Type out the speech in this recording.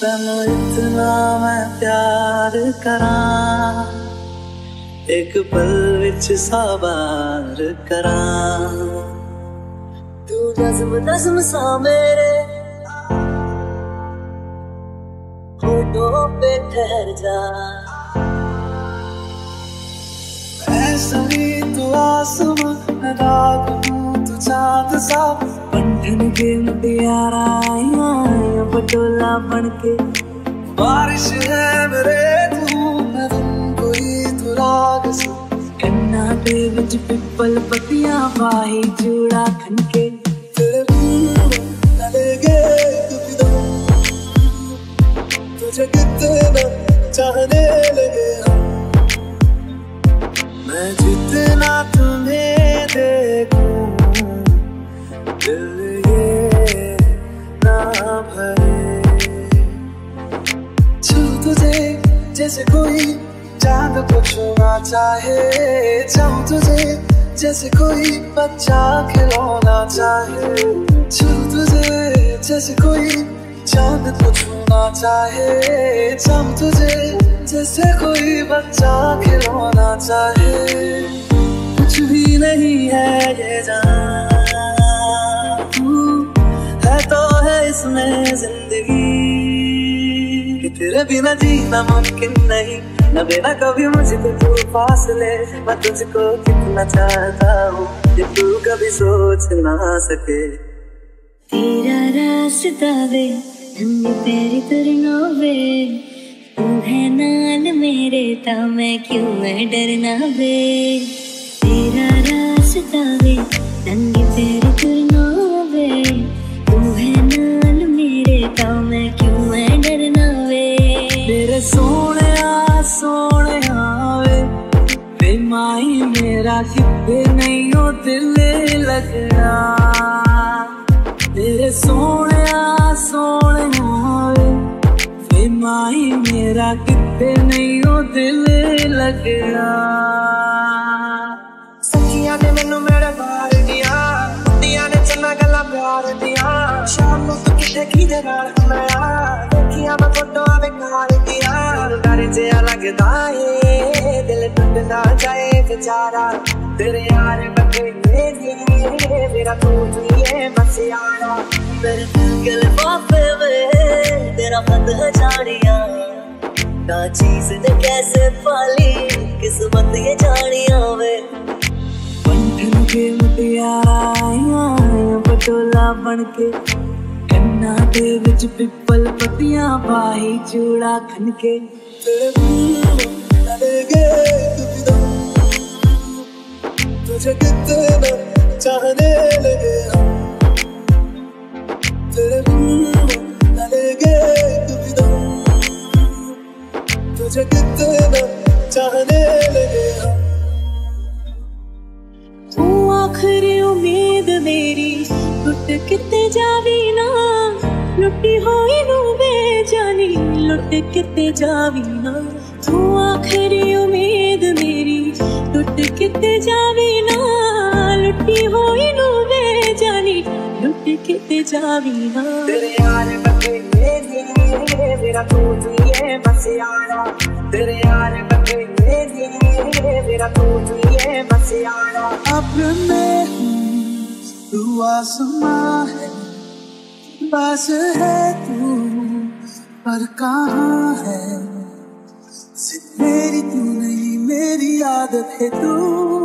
तेनो इतना मैं प्यार करा। एक पल विच साबार करा। तू नज्म नज्म सा मेरे। होठों पे ठहर जा। ऐसा ही तो आसमां मैं राग हूँ तू चाँद सा। बंधन के मुटियारा आया पटोला बन के बारिश है मेरे मैं तुम कोई राग कन्ना दे विच पिपल पतियाँ वाही चूड़ा खनके। तेरे लेगे तुझे कितना चाहने लगे मैं जितना जैसे कोई चाँद को छूना चाहे चाहूँ तुझे जैसे कोई बच्चा खिलौना चाहे। छू तुझे जैसे कोई चाँद को छूना चाहे चाहूँ तुझे जैसे कोई बच्चा खिलौना चाहे। कुछ भी नहीं है ये जान। तेरे बिना जीना मुमकिन नहीं। न बिना कभी मुझको तू फासले मैं तुझको कितना चाहता हूँ ये तू कभी सोच ना सके। तेरा रास्ता वे नंगे पैर तुरना वे। तू है नाल मेरे ता मैं क्यों मैं डरना वे? तेरा रास्ता वे नंगे पैर तुरना मेरा कितने नहीं हो दिल लगना तेरे सोने सोने वे वे माई मेरा कितने नहीं हो दिल लगना ਸਖੀਆਂ ਨੇ ਮੈਨੂੰ ਮੇਰੇ ਬਾਰ ਦੀਆਂ ਕੁੱਤੀਆਂ ਨੇ ਚੰਨਾ ਗੱਲਾਂ ਪਿਆਰ ਦੀਆਂ ਸ਼ਾਮ ਨੂੰ ਤੂੰ ਕਿੱਥੇ ਕਿਹਦੇ ਨਾਲ ਮੈਂ ਦੇਖੀਆਂ ਮੈਂ ਫੋਟੋਆਂ ਵਿਖਾਰ ਦੀਆਂ ਡਰ ਜਿਹਾ ਲੱਗਦਾ ਏ ਦਿਲ ਟੁੱਟ ਨਾ ਜਾਏ ਵਿਚਾਰਾ ਤੇਰੇ ਯਾਰ ਬੱਕੇ ਮੇਰੀ ਮੇਰਾ ਤੂੰ ਹੀ ਏ ਬਸ ਯਾਰਾ मेरे दिल के लिफाफे में तेरा खत है जानिया ना चीज ने कैसे पाली किस्मत ये जानिया वे बंधन के मुटियारा आया पटोला बन के कन्ना दे विच पिपल पतियां बाही चूड़ा खनके तेरे बिन न लेगे तुझे कितना चाहने लगे तू आखिरी उम्मीद मेरी टुट किते जावी ना। लुटी होई नू बेजानी लुट किते जावी ना। तू आखिरी उम्मीद मेरी टुट किते जावी ना। लुटी होई नू बेजानी लुट किते जावी ना। तेरे यार ਬੱਕੇ मेरा तो तू जिए बस तेरे यार बखेरे जिए मेरा तो तू जिए बस अब मैं तू आसमां है, बस है तू, पर कहाँ है? सिर्फ़ मेरी तू नहीं, मेरी आदत है तू।